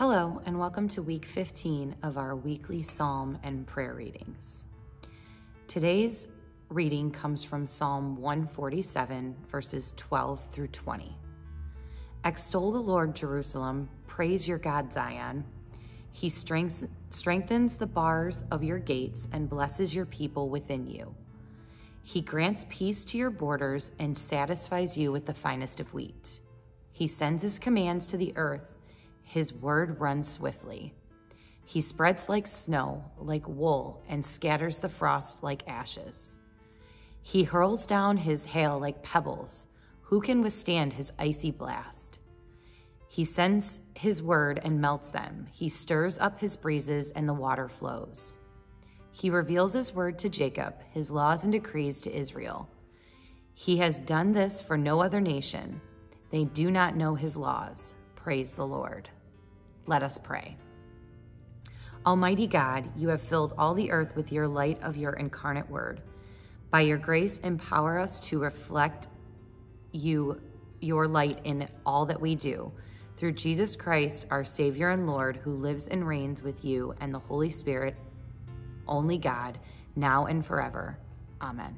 Hello, and welcome to week 15 of our weekly psalm and prayer readings. Today's reading comes from Psalm 147, verses 12 through 20. Extol the Lord, Jerusalem, praise your God, Zion. He strengthens the bars of your gates and blesses your people within you. He grants peace to your borders and satisfies you with the finest of wheat. He sends his commands to the earth his word runs swiftly. He spreads like snow, like wool, and scatters the frost like ashes. He hurls down his hail like pebbles. Who can withstand his icy blast? He sends his word and melts them. He stirs up his breezes, and the water flows. He reveals his word to Jacob, his laws and decrees to Israel. He has done this for no other nation. They do not know his laws. Praise the Lord. Let us pray. Almighty God, you have filled all the earth with your light of your incarnate word. By your grace, empower us to reflect you, your light in all that we do. Through Jesus Christ, our Savior and Lord, who lives and reigns with you and the Holy Spirit, only God, now and forever. Amen.